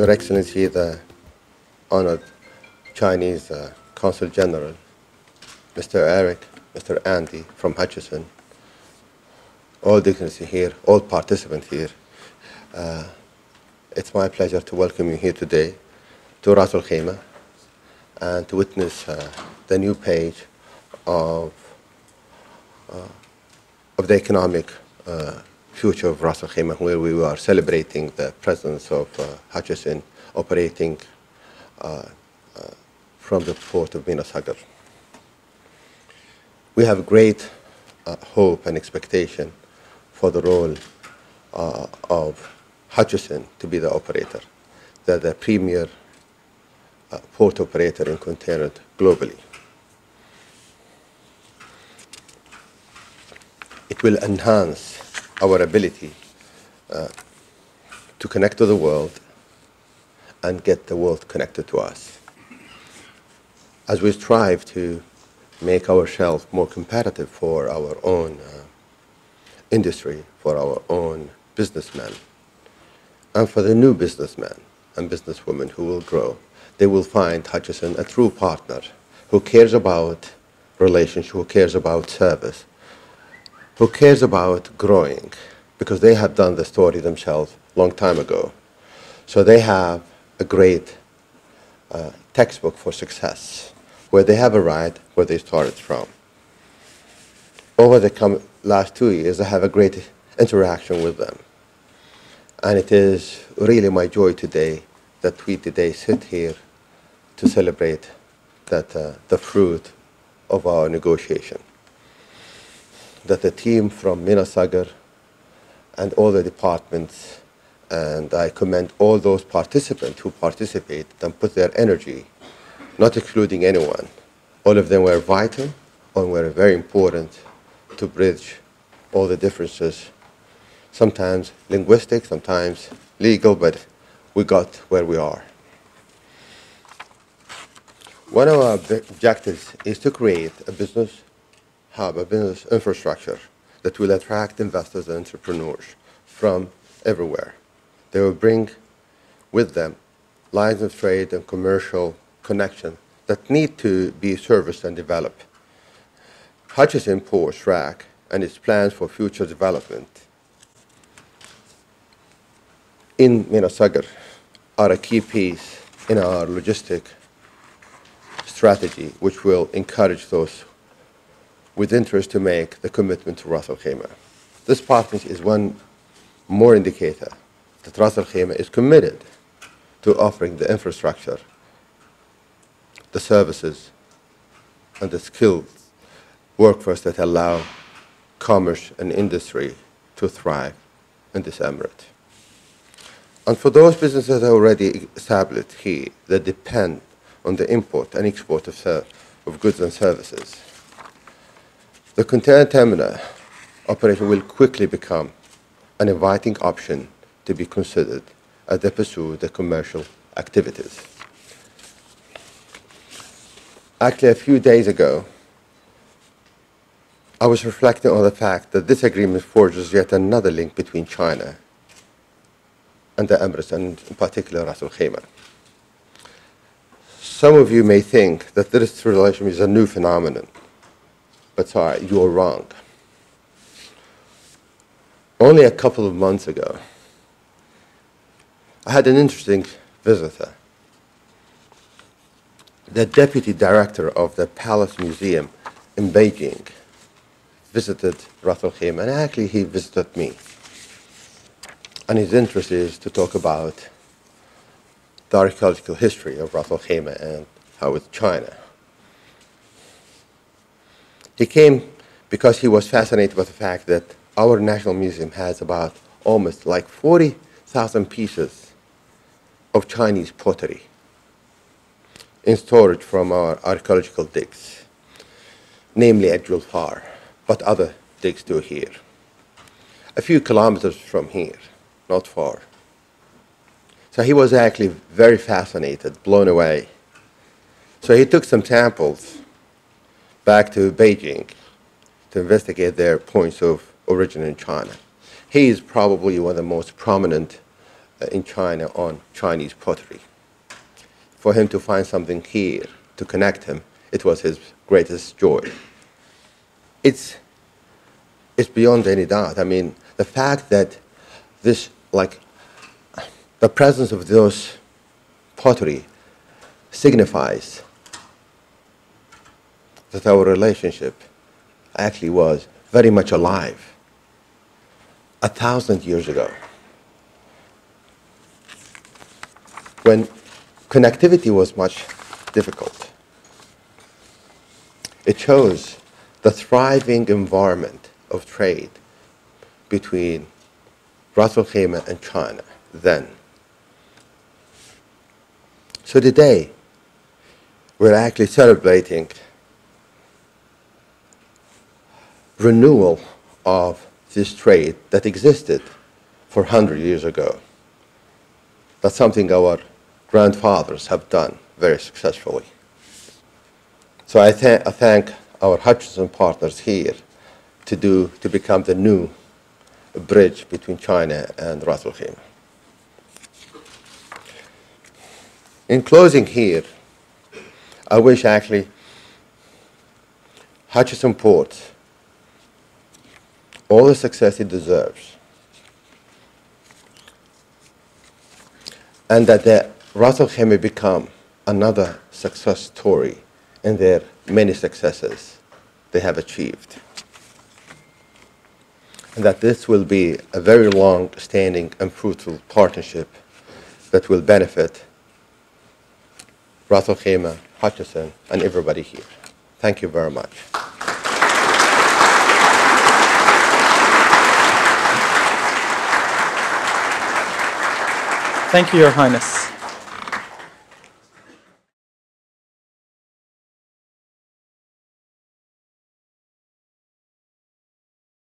Your Excellency, the honored Chinese uh, Consul General, Mr. Eric, Mr. Andy from Hutchison, all dignitaries here, all participants here. Uh, it's my pleasure to welcome you here today to Ras Al Khaimah and to witness uh, the new page of, uh, of the economic uh, future of Ras Al Khaimah, where we are celebrating the presence of uh, Hutchison operating uh, uh, from the port of Mina Saqr. We have great uh, hope and expectation for the role uh, of Hutchison to be the operator, the, the premier port operator in container globally. It will enhance our ability uh, to connect to the world and get the world connected to us. As we strive to make ourselves more competitive for our own uh, industry, for our own businessmen, and for the new businessmen and businesswomen who will grow, they will find Hutchison a true partner who cares about relationship, who cares about service, who cares about growing, because they have done the story themselves a long time ago. So they have a great uh, textbook for success, where they have arrived where they started from. Over the last two years, I have a great interaction with them. And it is really my joy today that we today sit here to celebrate that, uh, the fruit of our negotiation. That the team from Mina Saqr and all the departments, and I commend all those participants who participated and put their energy, not excluding anyone. All of them were vital and were very important to bridge all the differences, sometimes linguistic, sometimes legal, but we got where we are. One of our objectives is to create a business hub, a business infrastructure that will attract investors and entrepreneurs from everywhere. They will bring with them lines of trade and commercial connection that need to be serviced and developed. Hutchison Ports RAK and its plans for future development in Mina Saqr are a key piece in our logistic strategy, which will encourage those with interest to make the commitment to Ras Al Khaimah. This partnership is one more indicator that Ras Al Khaimah is committed to offering the infrastructure, the services, and the skilled workforce that allow commerce and industry to thrive in this emirate. And for those businesses already established here that depend on the import and export of, of goods and services, the container terminal operation will quickly become an inviting option to be considered as they pursue their commercial activities. Actually, a few days ago, I was reflecting on the fact that this agreement forges yet another link between China and the Emirates, and in particular Ras Al Khaimah. Some of you may think that this relation is a new phenomenon, but you're wrong. Only a couple of months ago, I had an interesting visitor. The deputy director of the Palace Museum in Beijing visited Ras Al Khaimah, and actually he visited me. And his interest is to talk about the archaeological history of Ras Al Khaimah and how it's China. He came because he was fascinated by the fact that our National Museum has about almost like 40,000 pieces of Chinese pottery in storage from our archaeological digs, namely at Julfar but other digs do here. A few kilometers from here, not far. So he was actually very fascinated, blown away. So he took some samples back to Beijing to investigate their points of origin in China. He is probably one of the most prominent uh, in China on Chinese pottery. For him to find something here to connect him, it was his greatest joy. It's, it's beyond any doubt. I mean, the fact that this, like, the presence of those pottery signifies that our relationship actually was very much alive a thousand years ago. When connectivity was much difficult, it shows the thriving environment of trade between Ras and China then. So today, we're actually celebrating renewal of this trade that existed for 100 years ago. That's something our grandfathers have done very successfully. So I, th I thank our Hutchison partners here to, do, to become the new bridge between China and Ras Al Khaimah. In closing here, I wish actually Hutchison Port all the success it deserves. And that the Al Khaimah become another success story in their many successes they have achieved. And that this will be a very long-standing and fruitful partnership that will benefit Ras Al Khaimah, Hutchison, and everybody here. Thank you very much. Thank you, Your Highness.